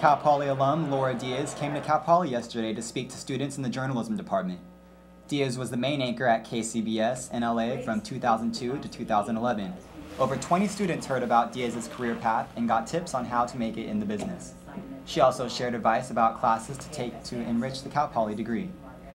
Cal Poly alum Laura Diaz came to Cal Poly yesterday to speak to students in the journalism department. Diaz was the main anchor at KCBS in LA from 2002 to 2011. Over 20 students heard about Diaz's career path and got tips on how to make it in the business. She also shared advice about classes to take to enrich the Cal Poly degree.